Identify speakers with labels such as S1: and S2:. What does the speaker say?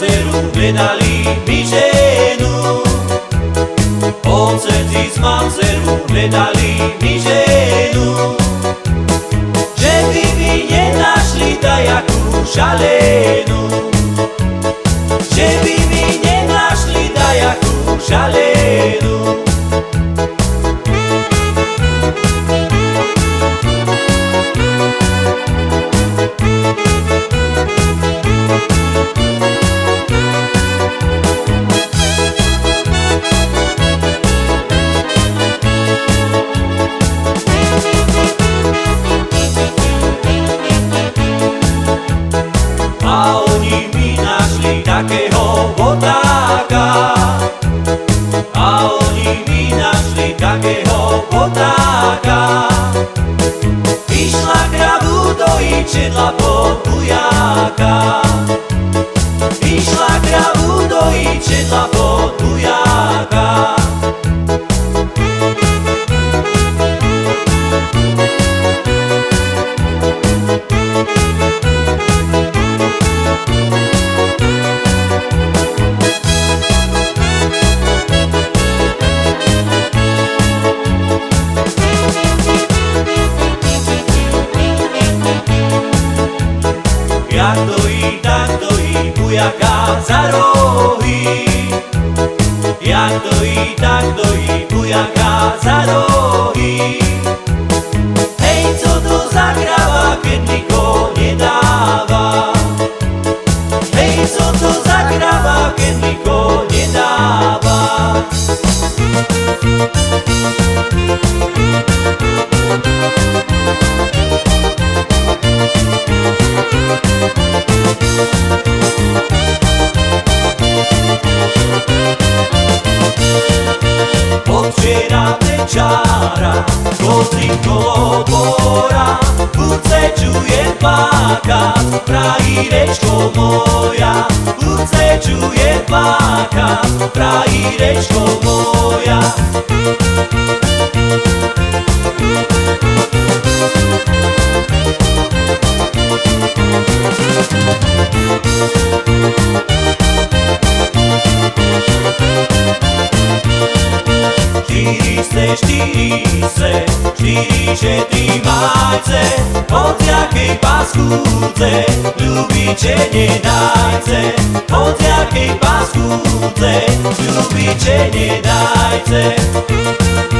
S1: Ասերու մեդալի միջենում Ոնց է դիզ մացերու մեդալի միջենում čedla po tujáka. Išla kravu dojiť, dojí bujaka za rohy. Jak dojí, tak dojí bujaka za rohy. Hej, co to za krava, keď nikoho nedáva? Hej, co to za krava, keď nikoho nedáva? Od para Kotri kobora paka, baka Prairečko moja. Uceđuje baka Prairečko moja. Štyri se, štyri se, štyri šetri majce, od jakej paskúdze, ľubiče nedajce, od jakej paskúdze, ľubiče nedajce.